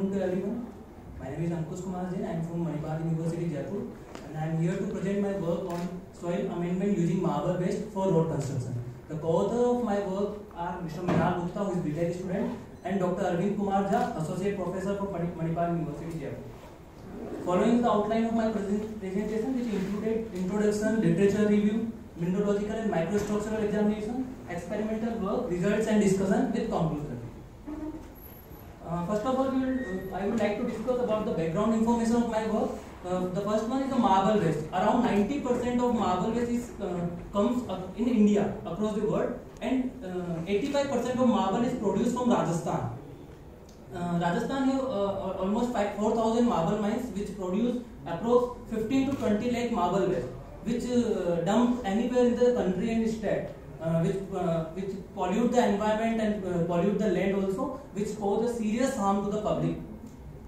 afternoon to everyone. My name is Ankush Kumar Jain. I am from Manipal University, Jaipur, and I am here to present my work on soil amendment using marble waste for road construction. The co-author of my work are Mr. Minal Gupta, who is BTech student, and Dr. Arvind Kumar Jha, Associate Professor for Manipal University, Jaipur. Following the outline of my presentation, which included introduction, literature review, mineralogical and microstructural examination, experimental work, results and discussion with conclusion. Uh, first of all, we will, uh, I would like to discuss about the background information of my work. Uh, the first one is the marble waste. Around 90% of marble waste is, uh, comes up in India across the world, and uh, 85% of marble is produced from Rajasthan. Uh, Rajasthan have uh, almost 4,000 marble mines which produce approx 15 to 20 lakh marble waste, which uh, dump anywhere in the country and state, uh, which uh, which pollute the environment and uh, pollute the land also, which pose a serious harm to the public.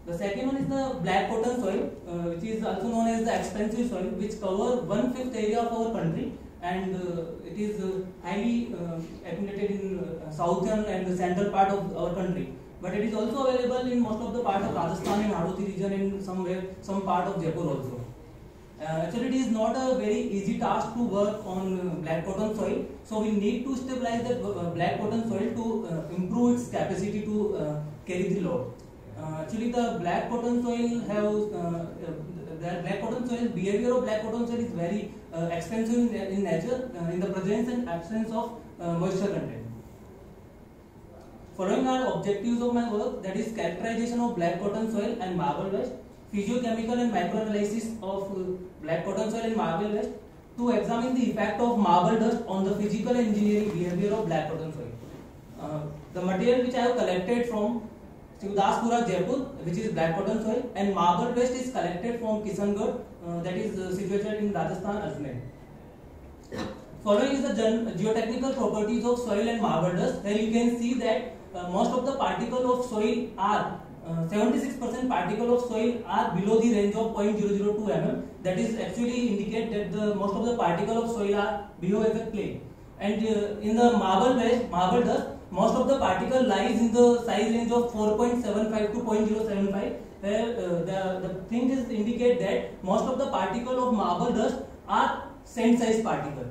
The second one is the black cotton soil, uh, which is also known as the expensive soil, which cover one fifth area of our country, and uh, it is uh, highly uh, accumulated in uh, southern and the central part of our country. But it is also available in most of the part of Rajasthan and Hadoti region, in somewhere some part of Jaipur also. Uh, actually, it is not a very easy task to work on uh, black cotton soil. So we need to stabilize the uh, black cotton soil to uh, improve its capacity to uh, carry the load. Uh, actually, the black cotton soil have uh, uh, the black cotton soil behavior of black cotton soil is very uh, expensive in, in nature uh, in the presence and absence of uh, moisture content. Following are objectives of my work that is characterization of black cotton soil and marble waste, physiochemical and microanalysis of uh, black cotton soil and marble dust to examine the effect of marble dust on the physical engineering behavior of black cotton soil. Uh, the material which I have collected from Shivdaspura, Jaipur, which is black cotton soil, and marble dust is collected from Kishangarh, uh, that is uh, situated in Rajasthan, Ajmer. Following is the geotechnical properties of soil and marble dust. Here you can see that uh, most of the particles of soil are 76% particle of soil are below the range of 0.002 mm. That is actually indicate that the most of the particle of soil are below a clay. And uh, in the marble waste, marble dust, most of the particle lies in the size range of 4.75 to 0.075. Where uh, the the thing is indicate that most of the particle of marble dust are same size particle.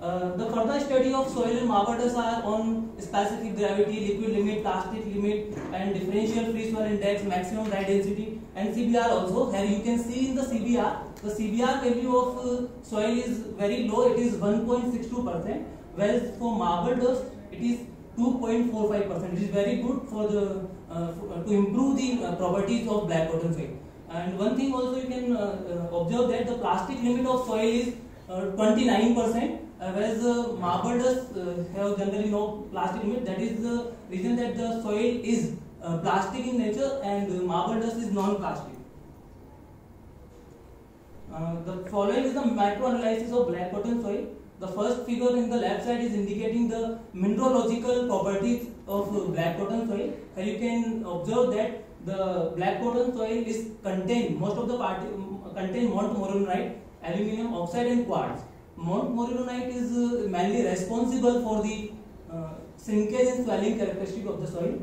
Uh, the further study of soil and dust are on specific gravity, liquid limit, plastic limit, and differential free swell index, maximum dry density, and CBR also. Here you can see in the CBR, the CBR value of uh, soil is very low, it is 1.62 percent, whereas for marble dust it is 2.45 percent. It is very good for the uh, for, to improve the uh, properties of black cotton soil. And one thing also you can uh, uh, observe that the plastic limit of soil is uh, 29 percent uh, whereas uh, marble dust uh, have generally no plastic limit. That is the reason that the soil is uh, plastic in nature and marble dust is non-plastic. Uh, the following is the microanalysis of black cotton soil. The first figure in the left side is indicating the mineralogical properties of black cotton soil. Here you can observe that the black cotton soil is contain most of the part contain montmorillonite, aluminum oxide and quartz. Montmorillonite is uh, mainly responsible for the uh, shrinkage and swelling characteristic of the soil.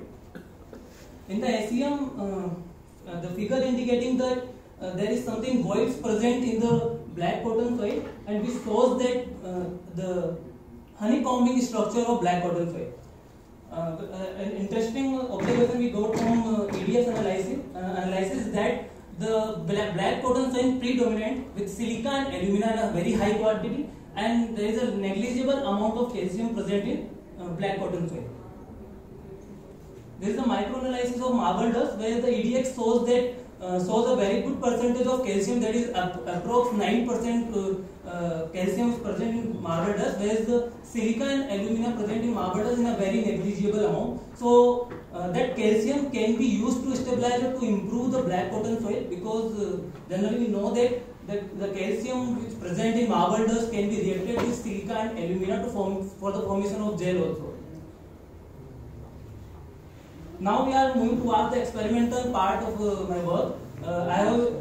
In the SEM, uh, uh, the figure indicating that uh, there is something voids present in the black cotton soil and which shows that uh, the honeycombing structure of black cotton soil. Uh, uh, an interesting observation we got from uh, EDS analysis, analysis that the black, soil is predominant with silica and alumina in a very high quantity and there is a negligible amount of calcium present in uh, black cotton soil. There is a microanalysis of marble dust where the EDX shows that uh, shows a very good percentage of calcium that is ap- approx 9% uh, uh, calcium is present in marble dust whereas the silica and alumina present in marble dust in a very negligible amount. So uh, that calcium can be used to stabilize or to improve the black cotton soil because uh, generally we know that the, the calcium which present in marble dust can be reacted with silica and alumina to form for the formation of gel also. Now we are moving towards the experimental part of uh, my work. Uh, I have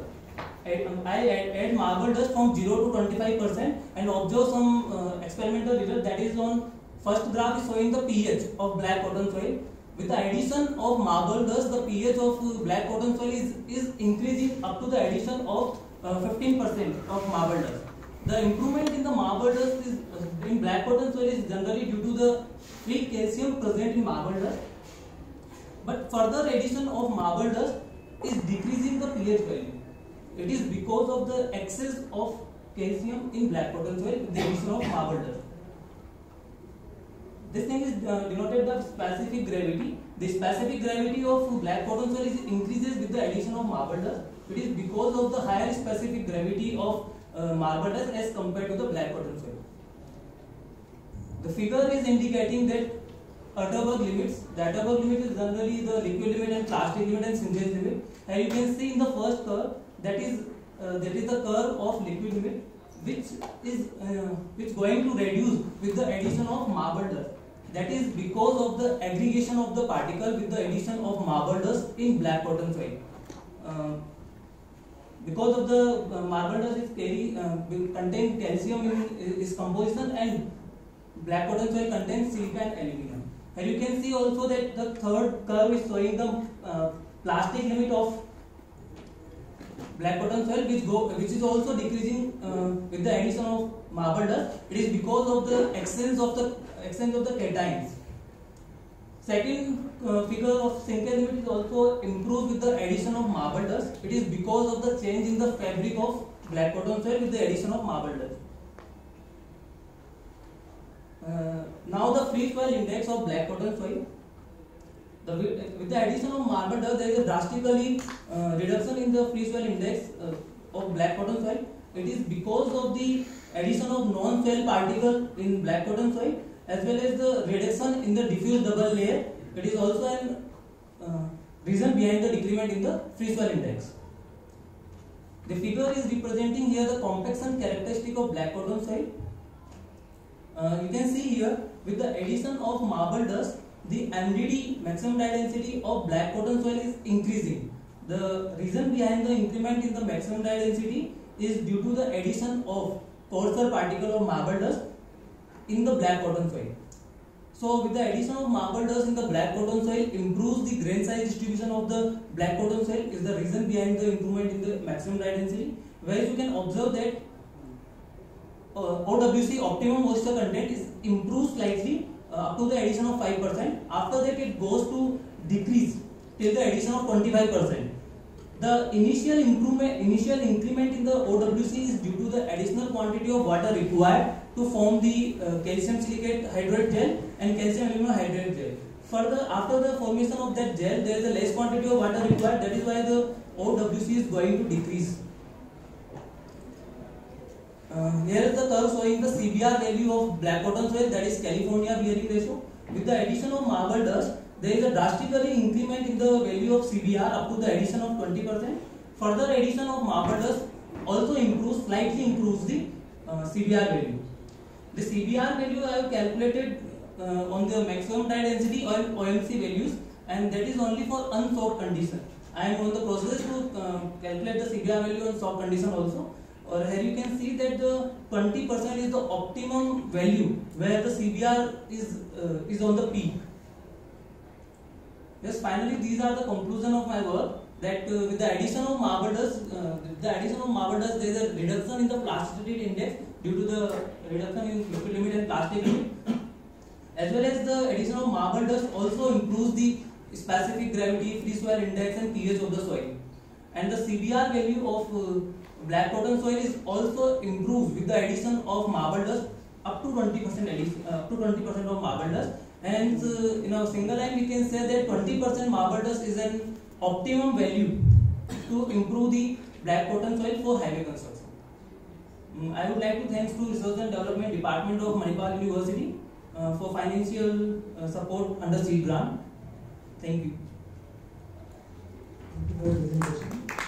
I, I add, marble dust from 0 to 25 percent and observe some uh, experimental result that is on first graph is showing the pH of black cotton soil with the addition of marble dust, the pH of uh, black cotton soil is, is increasing up to the addition of uh, 15% of marble dust. The improvement in the marble dust is uh, in black cotton soil is generally due to the free calcium present in marble dust. But further addition of marble dust is decreasing the pH value. It is because of the excess of calcium in black cotton soil with the addition of marble dust. This thing is uh, denoted by specific gravity. The specific gravity of black cotton soil is increases with the addition of marble dust. It is because of the higher specific gravity of uh, marble dust as compared to the black cotton soil. The figure is indicating that Atterberg limits. The Atterberg limit is generally the liquid limit and plastic limit and synthesis limit. And you can see in the first curve that is uh, that is the curve of liquid limit which is uh, which going to reduce with the addition of marble dust. That is because of the aggregation of the particle with the addition of marble dust in black cotton soil. Uh, because of the uh, marble dust is carry uh, contain calcium in its composition and black cotton soil contains silica and aluminum. And you can see also that the third curve is showing the uh, plastic limit of black cotton soil which go which is also decreasing uh, with the addition of marble dust. It is because of the exchange of the exchange of the cations. Second uh, figure of Sinclair limit is also improved with the addition of marble dust. It is because of the change in the fabric of black cotton soil with the addition of marble dust. Uh, now the free swell index of black cotton soil. The, with the addition of marble dust, there is a drastically uh, reduction in the free swell index uh, of black cotton soil. It is because of the addition of non-soil particle in black cotton soil as well as the reduction in the diffuse double layer. It is also an uh, reason behind the decrement in the free swell index. The figure is representing here the compaction characteristic of black cotton soil. Uh, you can see here with the addition of marble dust, the MDD maximum density of black cotton soil is increasing. The reason behind the increment in the maximum density is due to the addition of coarser particle of marble dust in the black cotton soil. So with the addition of marble dust in the black cotton soil improves the grain size distribution of the black cotton soil is the reason behind the improvement in the maximum density. Whereas you can observe that uh, OWC optimum moisture content is improved slightly uh, up to the addition of 5%. After that it goes to decrease till the addition of 25%. The initial improvement, initial increment in the OWC is due to the additional quantity of water required to form the uh, calcium silicate hydrate gel and calcium aluminum hydrate gel. Further, after the formation of that gel, there is a less quantity of water required. That is why the OWC is going to decrease. Uh, here is the curve showing the CBR value of black cotton soil, that is California bearing ratio. With the addition of marble dust, there is a drastically increment in the value of CBR up to the addition of 20%. Further addition of marble dust also improves, slightly improves the uh, CBR value. The CBR value I have calculated uh, on the maximum dry density or OMC values and that is only for unsoaked condition. I am on the process to uh, calculate the CBR value on soaked condition also. Or here you can see that the 20% is the optimum value where the CBR is uh, is on the peak. Yes, finally these are the conclusion of my work that uh, with the addition of marble dust, uh, the addition of marble dust, there is a reduction in the plasticity index due to the reduction in liquid limit and plastic limit. As well as the addition of marble dust also improves the specific gravity, free swell index and pH of the soil. And the CBR value of uh, black cotton soil is also improved with the addition of marble dust up to 20% addition, uh, up to 20% of marble dust. And uh, in a single line, we can say that 20% marble dust is an optimum value to improve the black cotton soil for highway construction. Mm, I would like to thanks to Research and Development Department of Manipal University uh, for financial uh, support under seed grant. Thank you. Thank you.